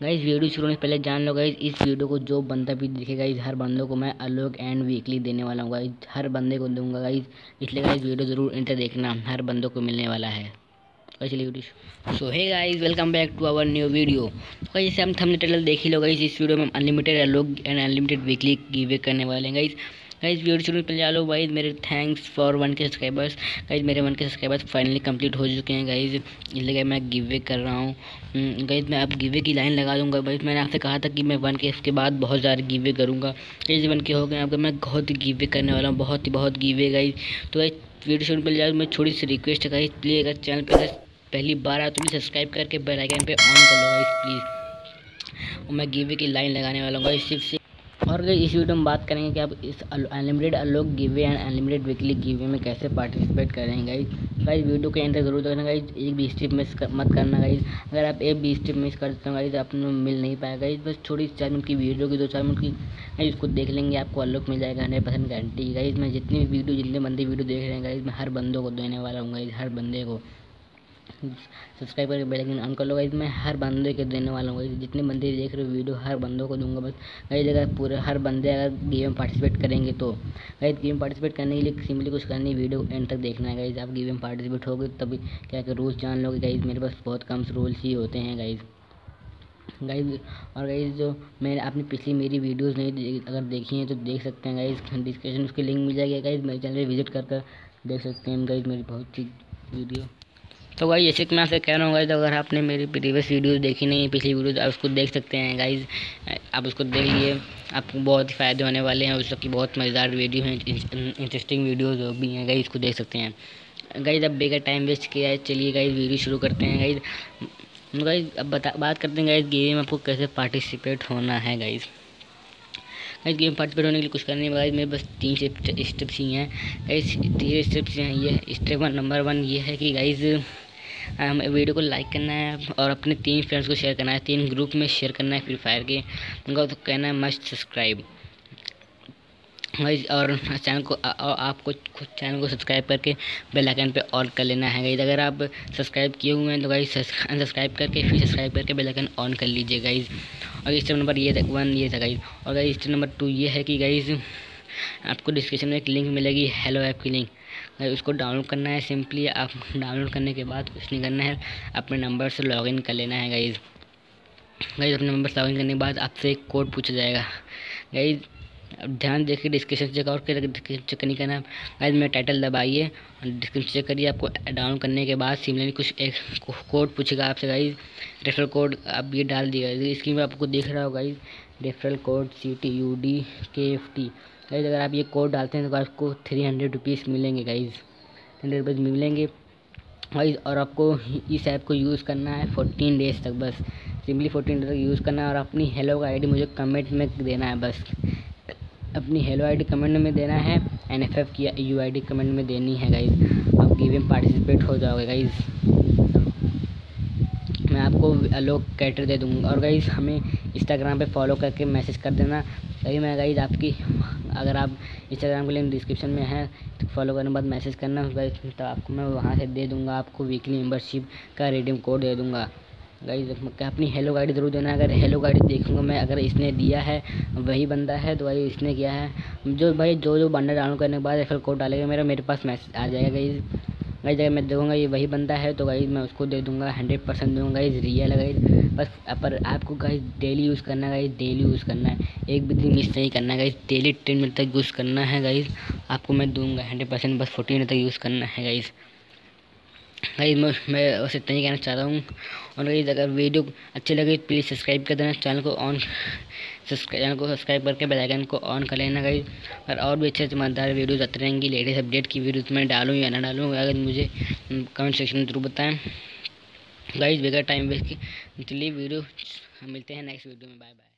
Guys video शुरू से पहले जान लो गाइज़ इस वीडियो को जो बंदा भी देखेगा, इस हर बंदों को मैं अलग एंड वीकली देने वाला हूँ गाइज़ हर बंदे को दूँगा गाइज़ इसलिए गाइज़ वीडियो ज़रूर इंटर देखना, हर बंदों को मिलने वाला है। चलिए video so hey guys welcome back to our new video तो जैसे हम थंबनेल देख ही लो गाइज़ इस वीडियो में हम अनलिमिटेड अलग एंड अनलिमिटेड वीकली गिवे करने वाले हैं गाइज़ गाइज़ वीडियो शुरू पहले आ लो गाइज़ मेरे thanks for one K subscribers guys मेरे one K subscribers finally complete हो चुके हैं गाइज़ इसलिए मैं गिव कर रहा हूँ। गाइज़ हम्म, मैं अब गिव की लाइन लगा दूँगा। भाई मैंने आपसे कहा था कि मैं वन के इसके बाद बहुत ज़्यादा गिवे करूँगा। गाइज़ वन के हो गए अब मैं बहुत ही गिवे करने वाला हूँ। बहुत ही बहुत गिवे गाइज़ तो गाइज़ वीडियो शुरू पहले जाओ मैं छोटी सी रिक्वेस्ट है गाइज़ प्लीज़ अगर चैनल पर पहली बार आए तो प्लीज़ सब्सक्राइब करके बेल आइकन पे ऑन कर लो गाइज़ प्लीज़ और मैं गिवे की लाइन लगाने वाला हूँ गाइज़ सिर्फ़ से अगर इस वीडियो में बात करेंगे कि आप इस unlimited Alok giveaway and unlimited weekly giveaway में कैसे पार्टिसिपेट करेंगे गाइज़ गाइज़ वीडियो के एंड ज़रूर देखना गाइज़ एक भी स्टेप मिस कर, मत करना गाइज़ अगर आप एक भी स्टेप मिस करते हो गाइज़ आपको मिल नहीं पाएगा गाइज़ बस छोटी चार मिनट की वीडियो की दो चार मिनट की गाइज़ उसको देख लेंगे आपको अलोक मिल जाएगा हंड्रेड परसेंट गारंटी गाइज़ मैं जितनी भी वीडियो जितने बंदे वीडियो देख रहे हैं गाइज़ मैं हर बंदों को देने वाला हूँ गाइज़ हर बंदे को. सब्सक्राइब करके बेल आइकन ऑन कर लो गाइज़ मैं हर बंदे के देने वाला हूँ जितने बंदे देख रहे हो वीडियो, हर बंदों को दूँगा। बस गाइज़ अगर पूरे हर बंदे अगर गेम में पार्टिसिपेट करेंगे तो। गाइज़ गेम पार्टिसिपेट करने के लिए सिंपली कुछ करनी वीडियो एंड तक देखना है गाइज़ आप गेम में पार्टिसिपेट हो गए तभी क्या क्या रूल्स जान लोगे गाइज़ मेरे पास बहुत कम रूल्स ही होते हैं गाइज़ गाइज़ और गाइज़ जो मैंने आपने पिछली मेरी वीडियोस नहीं अगर देखी हैं तो देख सकते हैं गाइज़ डिस्क्रिप्शन उसकी लिंक मिल जाएगी। गाइज़ मेरे चैनल विज़िट कर कर देख सकते हैं गाइज़ मेरी बहुत सी वीडियो तो भाई, जैसे कि मैं आपसे कह रहा हूँ गाइज़ अगर आपने मेरी प्रीवियस वीडियो देखी नहीं है पिछली तो आप उसको देख सकते हैं गाइज़ आप उसको देख लिए, आपको बहुत ही फ़ायदे होने वाले हैं उसकी बहुत मज़ेदार वीडियो हैं इंटरेस्टिंग वीडियोज़ भी हैं गाइज़ इसको देख सकते हैं। गाइज़ अब बेगर टाइम वेस्ट किया है, चलिए गाइज़ वीडियो शुरू करते हैं गाइज़ गाइज़ अब बता, बात करते हैं गाइज़ गेम में आपको कैसे पार्टिसिपेट होना है गाइज़ गाइज़ गेम पार्टिसिपेट होने के लिए कुछ करने गाइज़ मेरे बस तीन स्टेप्स ही हैं। गाइज़ तीन स्टेप्स हैं, ये स्टेप वन नंबर वन ये है कि गाइज़ वीडियो को लाइक करना है और अपने तीन फ्रेंड्स को शेयर करना है, तीन ग्रुप में शेयर करना है फ्री फायर के। उनका तो कहना है मस्ट सब्सक्राइब और चैनल को और आपको खुद चैनल को सब्सक्राइब करके बेल आइकन पे ऑन कर लेना है। गाइज़ अगर आप सब्सक्राइब किए हुए हैं तो गाइज़ सब्सक्राइब करके, फिर सब्सक्राइब करके बेल आइकन ऑन कर लीजिए गाइज़ और स्टेप नंबर ये था वन ये था गाइज़ और गाइज़ स्टेप नंबर टू ये है कि गाइज़ आपको डिस्क्रिप्शन में एक लिंक मिलेगी हेलो ऐप की लिंक उसको डाउनलोड करना है सिंपली आप डाउनलोड करने के बाद कुछ नहीं करना है, अपने नंबर से लॉगिन कर लेना है गाइज़ गाइज़ अपने नंबर से लॉगिन करने के बाद आपसे एक कोड पूछा जाएगा. गाइज़ ध्यान देखिए डिस्क्रिप्शन चेक कर चेक नहीं करना गाइज़ मेरा टाइटल दबाइए डिस्क्रिप्शन चेक करिए आपको डाउनलोड करने के बाद सिमिलरली कुछ एक कोड पूछेगा आपसे गाइज़ रेफरल कोड आप ये डाल दिएगा स्क्रीन पर आपको दिख रहा होगा guys referral code C T U D K F T guys अगर आप ये कोड डालते हैं तो आपको थ्री हंड्रेड रुपीज़ मिलेंगे गाइज़ हंड्रेड रुपीज़ मिलेंगे। गाइज़ और आपको इस ऐप को यूज़ करना है फोर्टीन डेज़ तक, बस. सिंपली फोर्टीन डेज़ तक यूज़ करना है और अपनी हेलो का आईडी मुझे कमेंट में देना है, बस. अपनी हेलो आईडी कमेंट में देना है एन एफ़ एफ़ की यू आई डी कमेंट में देनी है गाइज़ आप गेम में पार्टिसिपेट हो जाओगे गाइज़ मैं आपको लोग कैटर दे दूँगा। और गाइज़ हमें इंस्टाग्राम पे फॉलो करके मैसेज कर देना। कहीं मैं गाइज़ आपकी अगर आप इंस्टाग्राम के लिंक डिस्क्रिप्शन में है तो फॉलो करने के बाद मैसेज करना तो आपको मैं वहाँ से दे दूँगा, आपको वीकली मेम्बरशिप का रिडीम कोड दे दूँगा। गाइज़ अपनी हेलो गाड़ी ज़रूर देना अगर हेलो गाड़ी देखूँगा मैं, अगर इसने दिया है, वही बंदा है तो भाई इसने किया है। जो भाई जो जो बंदा डाउनलोड करने के बाद रेफर कोड डालेगा, मेरा, मेरे पास मैसेज आ जाएगा गाइज़ गाइज़ अगर मैं दूँगा ये वही बंदा है तो गाइज़ मैं उसको दे दूँगा हंड्रेड परसेंट दूँगा गाइज़ रियल है गाइज़ बस पर आपको गाइज़ डेली यूज़ करना है गाइज़ डेली यूज़ करना है। एक भी दिन मिस नहीं करना है गाइज़ डेली टेन मिनट तक यूज़ करना है गाइज़ आपको मैं दूँगा हंड्रेड परसेंट बस फोर्टी मिनट तक यूज़ करना है गाइज़ गाइज़ मैं बस इतना ही कहना चाहता हूँ। और गाइज़ अगर वीडियो अच्छी लगे तो प्लीज़ सब्सक्राइब कर देना चैनल को ऑन चैनल को सब्सक्राइब करके बेल आइकन को ऑन कर लेना गाइज़ और और भी अच्छे अच्छे वीडियोज़ आते रहेंगी लेटेस्ट अपडेट की वीडियोज़ मैं डालूँ या ना डालूँ, अगर मुझे कमेंट सेक्शन में ज़रूर बताएँ। गाइज़ बगैर टाइम वेस्ट की चलिए वीडियो मिलते हैं नेक्स्ट वीडियो में बाय बाय